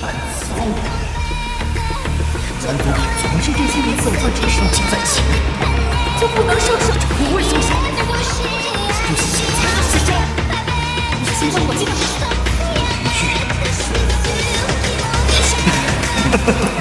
come and 这些 together 就不能受 find a way to block it i never